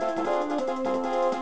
Música